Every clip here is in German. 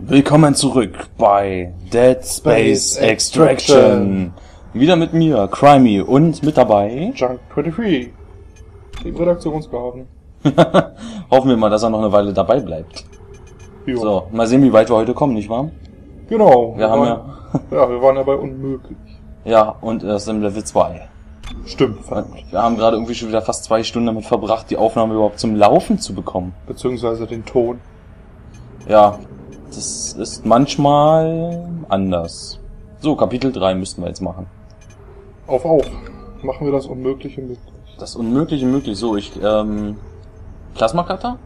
Willkommen zurück bei Dead Space Extraction. Wieder mit mir, Crimey, und mit dabei. Junk 23. Dem Redaktionsbeamten. Hoffen wir mal, dass er noch eine Weile dabei bleibt. Jo. So, mal sehen, wie weit wir heute kommen, nicht wahr? Genau. Wir haben waren, ja. wir waren ja bei unmöglich. Ja, und erst im Level 2. Stimmt, verdammt. Wir haben gerade irgendwie schon wieder fast zwei Stunden damit verbracht, die Aufnahme überhaupt zum Laufen zu bekommen. Beziehungsweise den Ton. Ja, das ist manchmal anders. So, Kapitel 3 müssten wir jetzt machen. Auf, auf. Machen wir das Unmögliche möglich. Das Unmögliche möglich. So, ich, ähm, Plasma-Cutter?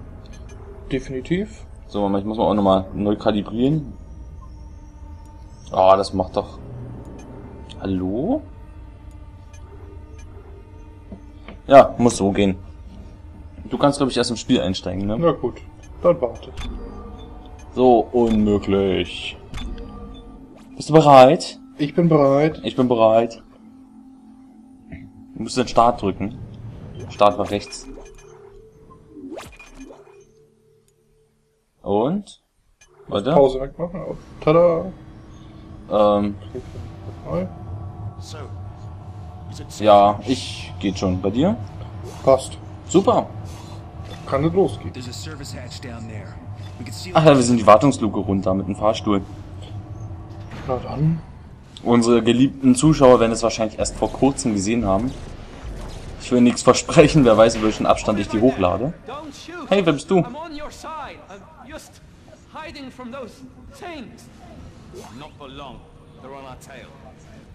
Definitiv. So, ich muss mal auch nochmal neu kalibrieren. Ah, das macht doch... Hallo? Ja, muss so gehen. Du kannst, glaube ich, erst im Spiel einsteigen, ne? Na gut, dann warte. So, unmöglich. Bist du bereit? Ich bin bereit. Ich bin bereit. Du musst den Start drücken. Start war rechts. Und? Warte. Pause wegmachen. Oh, tada. Ähm, ja, ich geht schon. Bei dir? Passt. Super. Kann es losgehen. There's a service hatch down there. Ach ja, wir sind die Wartungsluke runter mit dem Fahrstuhl. Na dann. Unsere geliebten Zuschauer werden es wahrscheinlich erst vor kurzem gesehen haben. Ich will nichts versprechen, wer weiß, in welchem Abstand ich die hochlade. Don't shoot! Hey, wer bist du? I'm on your side. I'm just hiding from those things. Not for long. They're on our tail.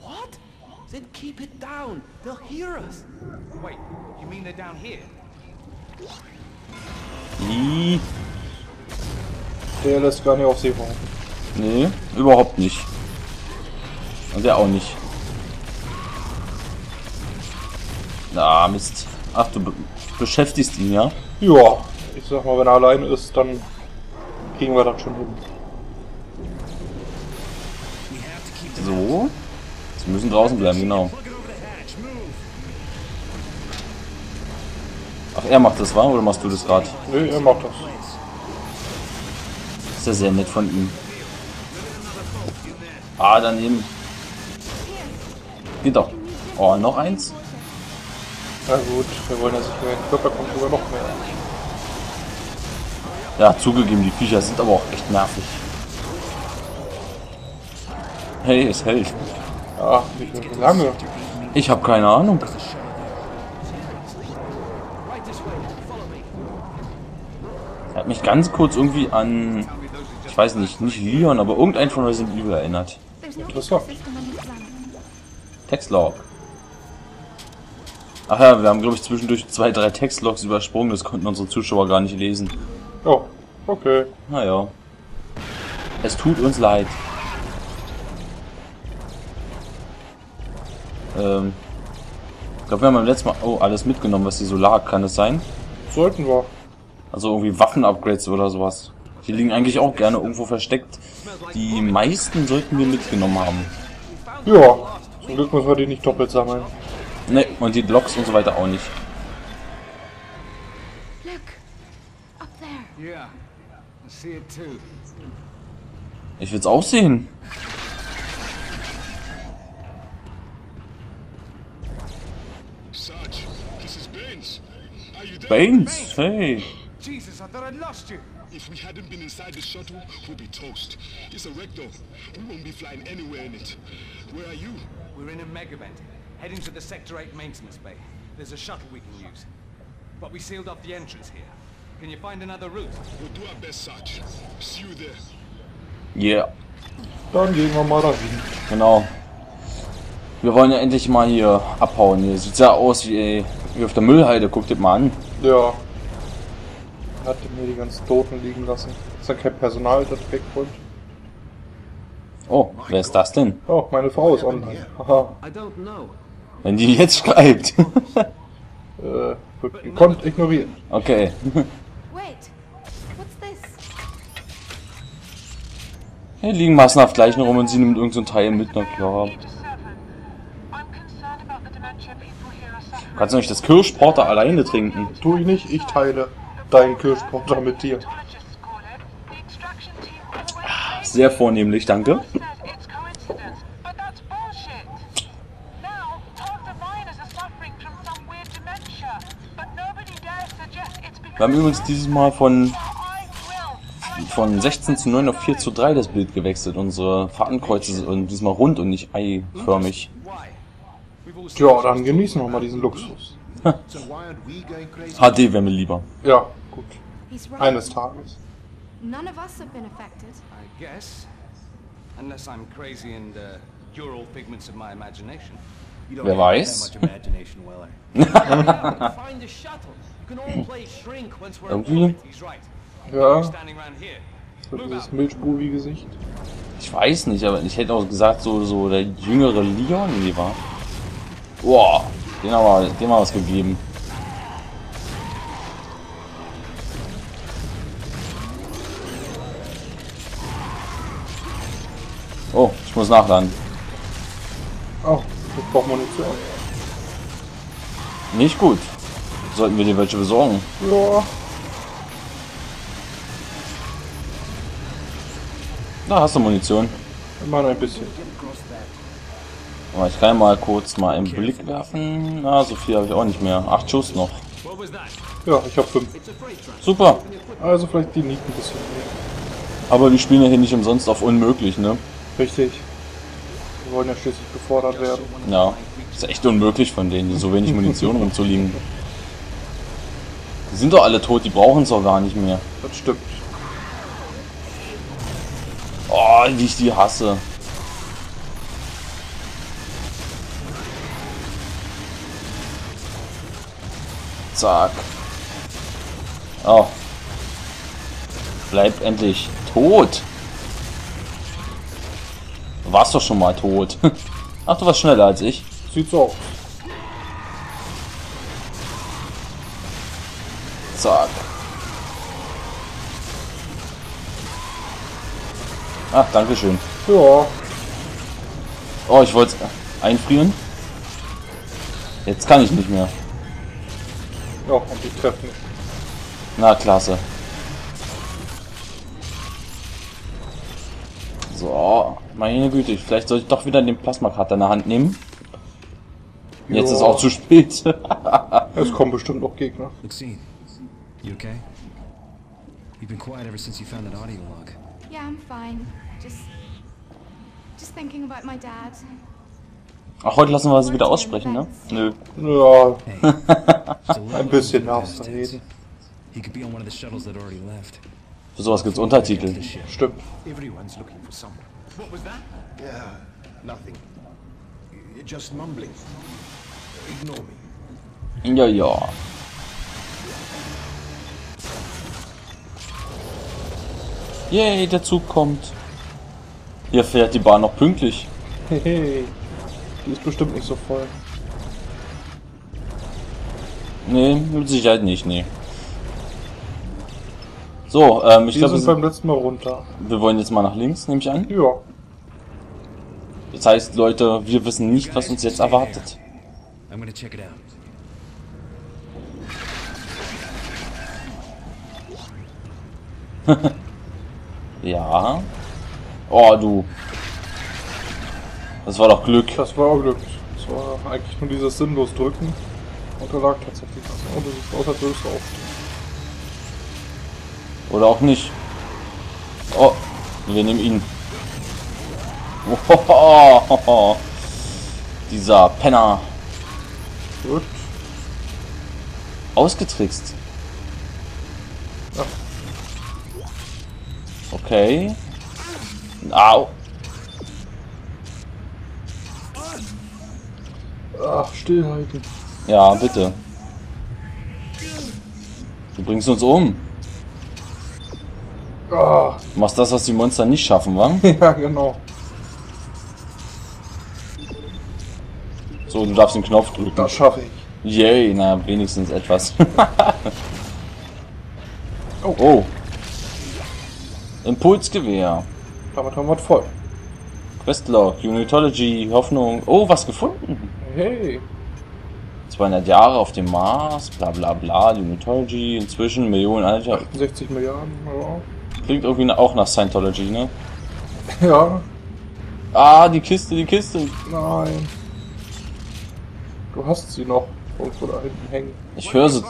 What? Then keep it down. They'll hear us. Wait, you mean they're down here? Der lässt gar nicht auf See warten. nee, überhaupt nicht. Und der auch nicht. Na, Mist. Ach, du be beschäftigst ihn, ja? Ja. Ich sag mal, wenn er alleine ist, dann kriegen wir das schon hin. So. Sie müssen draußen bleiben, genau. Ach, er macht das, war? Oder machst du das gerade? Nee, er macht das. Ist ja sehr nett von ihm. Ah, daneben. Geht doch. Oh, noch eins? Na gut, wir wollen ja sicher werden. Ich da kommt sogar noch mehr. Ja, zugegeben, die Viecher sind aber auch echt nervig. Hey, es hält. Ja, nicht mehr so lange. Ich habe keine Ahnung. Er hat mich ganz kurz irgendwie an, ich weiß nicht, nicht Leon, aber irgendein von Resident Evil erinnert. Interessant. Textlog. Ach ja, wir haben glaube ich zwischendurch zwei, drei Textlogs übersprungen, das konnten unsere Zuschauer gar nicht lesen. Oh, okay. Naja. Es tut uns leid. Ähm. Ich glaube, wir haben beim letzten Mal. Oh, alles mitgenommen, was hier so lag. Kann es sein? Sollten wir. Also irgendwie Waffen-Upgrades oder sowas. Die liegen eigentlich auch gerne irgendwo versteckt. Die meisten sollten wir mitgenommen haben. Ja. Zum Glück müssen wir die nicht doppelt sammeln. Ne, und die Loks und so weiter auch nicht. Look, up there. Yeah, I see it too. Ich will's auch sehen. Baines, hey. Jesus, I thought I'd lost you. If we hadn't been inside the shuttle, we'd be toast. It's a wreck though. We won't be flying anywhere in it. Where are you? We're in a megavent, heading to the Sector 8 maintenance bay. There's a shuttle we can use. But we sealed off the entrance here. Can you find another route? We'll do our best, Sarge. See you there. Yeah, Dann gehen wir mal dahin. genau. Wir wollen ja endlich mal hier abhauen. Hier sieht's ja aus wie, wie auf der Müllhalde. Guckt dir mal an. Ja. Hat mir die ganzen Toten liegen lassen. Ist da kein Personal, das wegräumt? Oh, wer ist das denn? Oh, meine Frau ist online. Haha. I don't know. Wenn die jetzt schreibt. Äh, wird gekonnt ignoriert. okay. Wait, what's this? Hier liegen massenhaft Leichen rum und sie nimmt irgendein so Teil mit. Na klar. Kannst du nicht das Kirschporter alleine trinken? Tu ich nicht, ich teile deinen Kirschporter mit dir. Sehr vornehmlich, danke. Says it's coincidence, but that's bullshit. Now, half the miners are suffering from some weird dementia, but nobody dares suggest it's because Wir haben übrigens dieses Mal von, von 16 zu 9 auf 4 zu 3 das Bild gewechselt. Unsere Fadenkreuze sind diesmal rund und nicht eiförmig. Why? We've all Ja, dann genießen wir mal diesen Luxus. HD wäre mir lieber. Ja. Eines Tages. None of us have been affected. I guess. Unless I'm crazy and uh, you're all figments of my imagination. You don't Wer have weiß? that much imagination, Weller. Find the shuttle. You can all play shrink once we're in Irgendwie? orbit. He's right. Ja, Standing around here. so Move dieses out. milchbubi Gesicht. Ich weiß nicht, aber ich hätte auch gesagt, so, so der jüngere Leon, nee, war. Boah, den aber, dem haben wir was gegeben. Ich muss nachladen. Oh, ich brauche Munition. Nicht gut. Sollten wir dir welche besorgen? Ja, Da hast du Munition. immer ein bisschen. Aber ich kann mal kurz mal einen Blick werfen. Na, so viel habe ich auch nicht mehr. Acht Schuss noch. Ja, ich habe fünf. Super. Also vielleicht die Nieten ein bisschen mehr. Aber wir spielen ja hier nicht umsonst auf unmöglich, ne? Richtig. Wollen ja schließlich gefordert werden. Ja. Ist echt unmöglich von denen, so wenig Munition rumzuliegen. Die sind doch alle tot, die brauchen es auch gar nicht mehr. Das stimmt. Oh, wie ich die hasse. Zack. Oh. Bleib endlich tot. Du warst doch schon mal tot. Ach, du warst schneller als ich. Sieht so aus. Zack. Ach, danke schön. Ja, Oh, ich wollte einfrieren. Jetzt kann ich nicht mehr. ja, und die treffen nicht. Na, klasse. So, meine Güte, vielleicht soll ich doch wieder den Plasmakater in der Hand nehmen. Jetzt Ja. ist auch zu spät. Es kommen bestimmt noch Gegner. Maxine, you okay? You've been quiet ever since you found that audio log. Yeah, I'm fine. Just. Just thinking about my dad. Ach, heute lassen wir sie wieder aussprechen, ne? Nö. Ja, ein bisschen those nervt bastards. reden. He could be on one of the shuttles that already left. Für sowas gibt's Untertitel. This shit. Stimmt. Everyone's looking for someone. What was that? Yeah, nothing. You're just mumbling. Ignore me. Ja, ja. Yay, der Zug kommt. Hier fährt die Bahn noch pünktlich. Hehe. Die ist bestimmt nicht so voll. Nee, mit Sicherheit nicht, nee. So, ähm, ich glaube, sind beim letzten Mal runter. wir wollen jetzt mal nach links, nehme ich an. Ja. Das heißt, Leute, wir wissen nicht, was uns jetzt erwartet. I'm gonna check it out. Ja. Oh, du. Das war doch Glück. Das war Glück. Das war eigentlich nur dieses sinnlos drücken. Und da lag tatsächlich was. Oh, das würdest du aufstehen. Oder auch nicht. Oh, wir nehmen ihn. Oh, dieser Penner. Gut. Ausgetrickst. Ja. Okay. Au. Ach, stillhalten. Ja, bitte. Du bringst uns um. Du machst das, was die Monster nicht schaffen, wa? ja, genau. So, du darfst den Knopf drücken. Das schaffe ich. Yay, na, wenigstens etwas. Oh. oh. Impulsgewehr. Damit haben wir es voll. Questlog, Unitology, Hoffnung. Oh, was gefunden. Hey. 200 Jahre auf dem Mars, bla bla bla, Unitology, inzwischen Millionen Alter. 60 Milliarden. Ja. Klingt irgendwie auch nach Scientology, ne? Ja, Ah, die Kiste, die Kiste. nein. Du hast sie noch irgendwo da hinten hängen. Ich höre sie.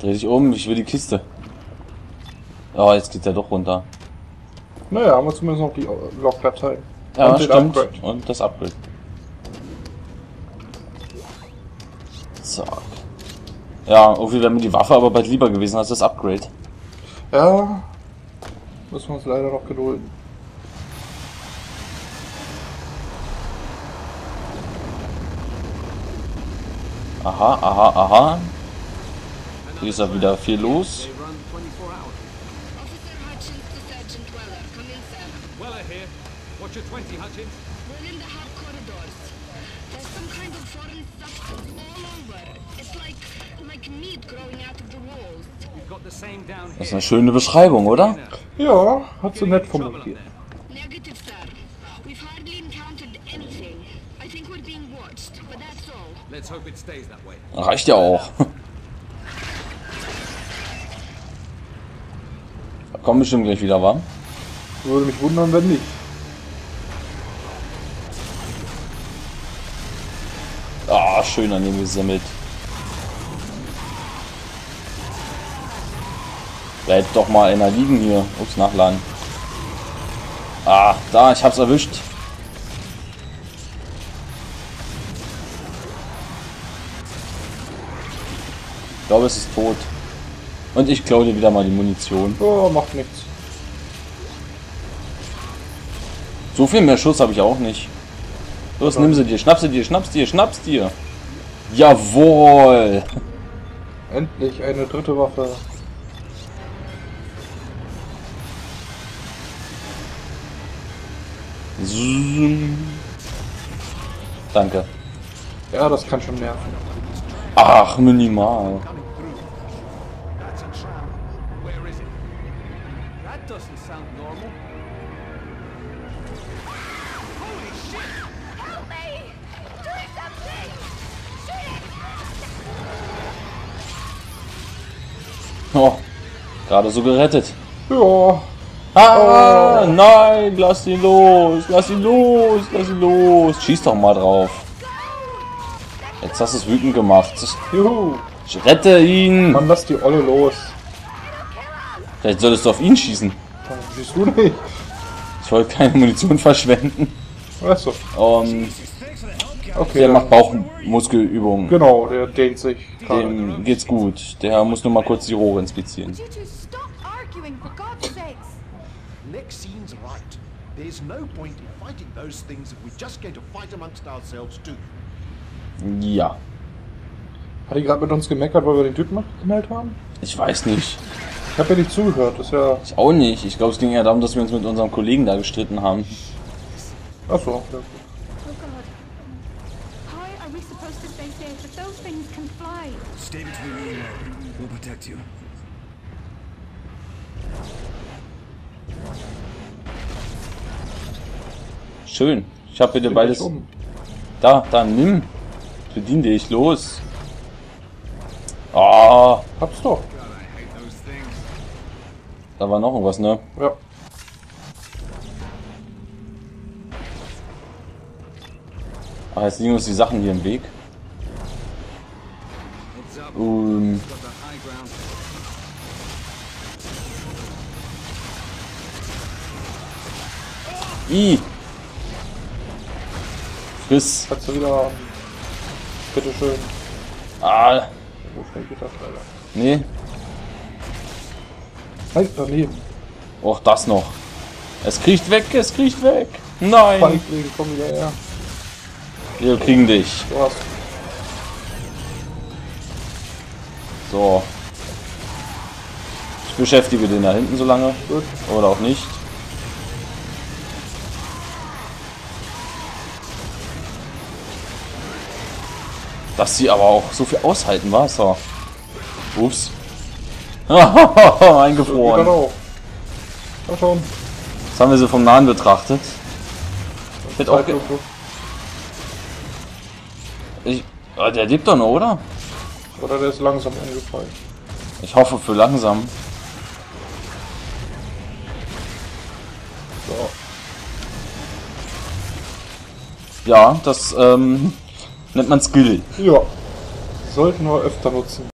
Dreh dich um, ich will die Kiste. Oh, jetzt geht der doch runter. Naja, haben wir zumindest noch die Logdatei. Ja, Und stimmt. Upgrade. Und das Upgrade. Zack. Ja, irgendwie wäre mir die Waffe aber bald lieber gewesen als das Upgrade. Ja, müssen wir uns leider noch gedulden. Aha, aha, aha. Hier ist ja wieder viel los. They run 24 hours. Officer Hutchins to Sergeant Weller. Come in, sir. Weller here. What's your 20, Hutchins? We're in the hub corridors. There's some kind of foreign substance all over. It's like like meat growing out of the walls. Das ist eine schöne Beschreibung, oder? Ja, hat sie nett formuliert. there. Negative, sir. We've hardly encountered anything. I think we're being watched, but that's all. Let's hope it stays that way. Reicht ja auch. Da kommen bestimmt gleich wieder, wa? Würde mich wundern, wenn nicht. Ah, schön an dem gesammelt. Bleibt doch mal einer liegen hier. Ups, nachladen. Ah, da, ich hab's erwischt. Ich glaube, es ist tot. Und ich klaue dir wieder mal die Munition. Oh, macht nichts. So viel mehr Schuss habe ich auch nicht. Los, nimm sie dir, schnapp sie dir, schnapp's dir, schnapp's dir. Jawohl. Endlich eine dritte Waffe. Zoom. Danke. Ja, das kann schon nerven. Ach, minimal. Oh, gerade so gerettet. Ja, Ah, nein, lass ihn los, lass ihn los, lass ihn los. Schieß doch mal drauf. Jetzt hast du es wütend gemacht. juhu. Ich rette ihn. Mann, lass die Olle los. Vielleicht solltest du auf ihn schießen. Dann siehst du nicht. Ich wollte keine Munition verschwenden. Weißt du. Und Okay, der macht Bauchmuskelübungen. Genau, der dehnt sich. Dem geht's gut. Der muss nur mal kurz die Rohre inspizieren. Sakes! Maxine's right. There's no point in fighting those things if we're just going to fight amongst ourselves too. Ja. Hat die gerade mit uns gemeckert, weil wir den Typen gemeldet haben? Ich weiß nicht. Ich habe ja nicht zugehört. Das ist ja. Ich auch nicht. Ich glaube, es ging eher darum, dass wir uns mit unserem Kollegen da gestritten haben. Achso. Ja. Oh stay between me and. We'll protect you. Schön. Ich habe bitte beides. Um. Da, da, nimm. Bedien dich, los. Ah, Hab's doch. Da war noch irgendwas, ne? Ja. Ach, jetzt liegen uns die Sachen hier im Weg. Heads I. Friss. Kannst du wieder haben. Bitteschön. Ah, So schnell geht das leider. nee. Nein, daneben. Och, das noch. Es kriecht weg, es kriecht weg. Nein. Feigling, komm wieder her. Wir kriegen dich. Hast. So. Ich beschäftige den da hinten so lange. Gut. Oder auch nicht. Dass sie aber auch so viel aushalten, war so. doch. Ups. Eingefroren. Ja, Genau. Ja, schon. Das haben wir sie vom Nahen betrachtet. Hätte auch. Ich, ah, der lebt doch noch, oder? Oder der ist langsam eingefallen. Ich hoffe für langsam. So. Ja, das ähm, nennt man Skill. Ja. Sollten wir öfter nutzen.